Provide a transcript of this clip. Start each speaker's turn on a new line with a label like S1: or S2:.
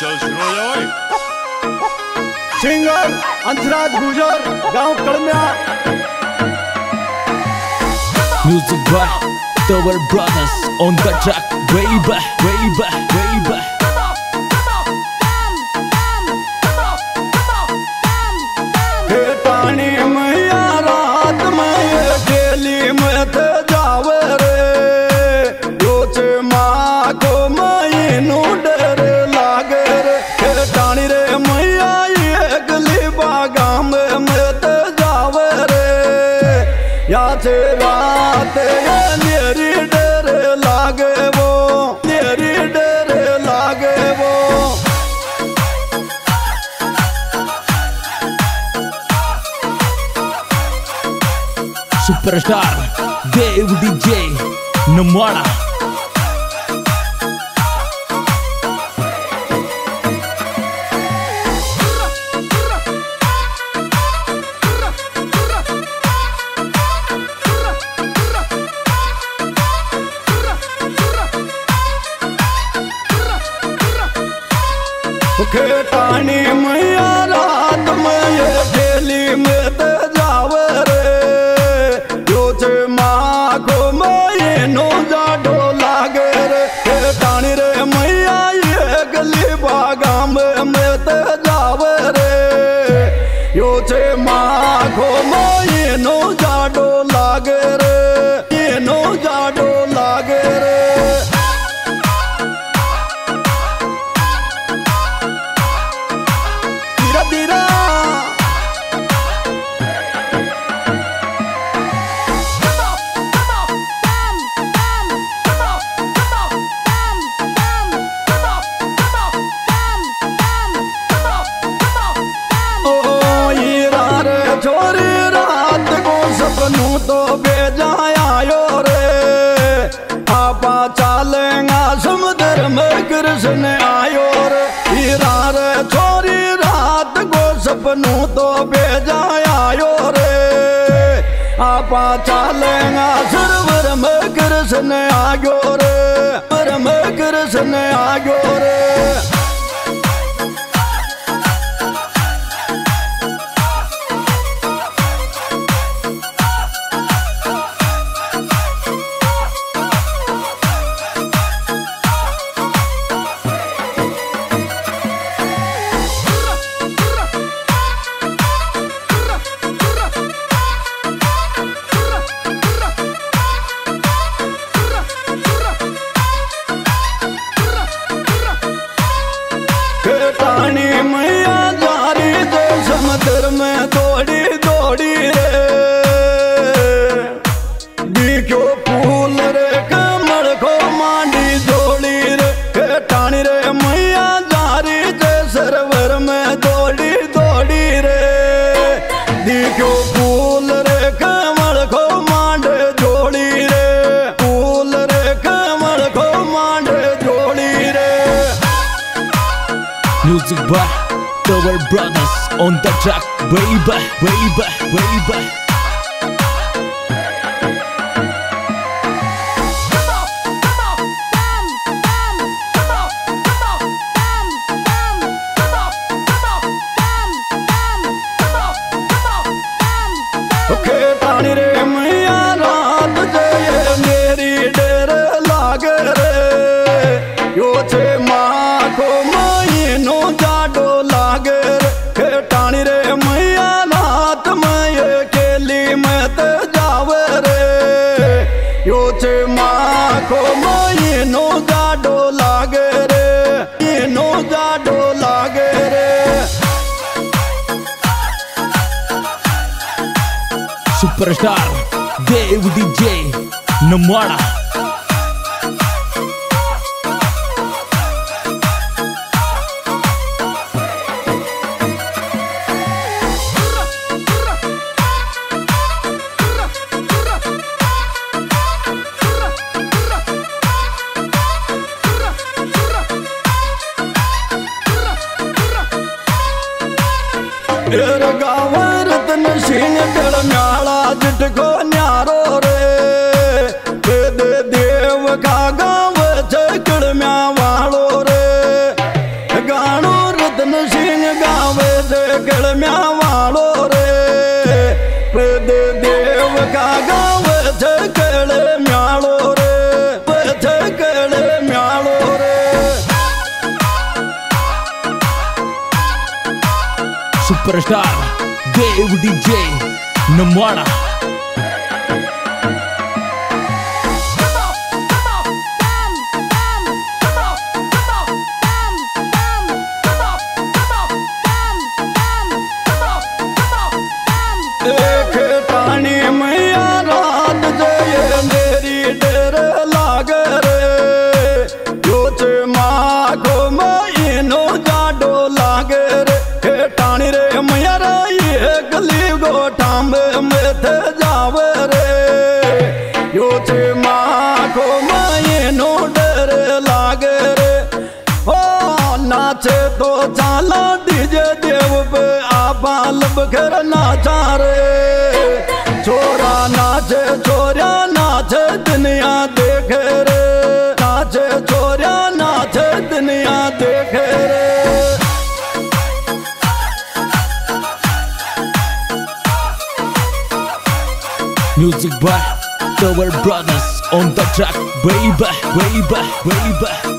S1: चल शुरू हो जाओ
S2: सिंगर अंशराज गुजर गांव कड़मिया
S3: Music by Tower Brothers on the track. Way back, way back, way back.
S2: છે વાત નેરી ડર લાગે વો નેરી ડર લાગે વો સુપરસ્ટાર દેવ ડીજે નમાડા पानी मैया रात में ये खेली में सपनू तो बेजायो रे। आपा चालेगा समुद्र में कृष्ण आयो रे। हीरा रे, छोरी रात को सपनू तो बेजायो रे। आपा चालेगा सरवर में कृष्ण आयो रे। पर में कृष्ण आयो रे। जाने
S3: music by Tower Brothers on the track. Way back, way back, way back.
S2: Okay, party day, superstar Dave DJ Namora. Era gawa सीन तिरनाला जिटको देव का गाँव चकड़म्या रे गाणो रतन सिंह गावे चकड़म्या वालो देव का गाँव चकड़ म्यालो म्यालो रे
S3: सुपरस्टार
S2: Groove DJ Namada गोठाम में जाव रे। को माये नो डर लाग रे। ओ, नाचे तो चाला डीजे देव पे आपा लब घर नाचा रे।
S3: Music by Tower Brothers on the track, baby, baby, baby.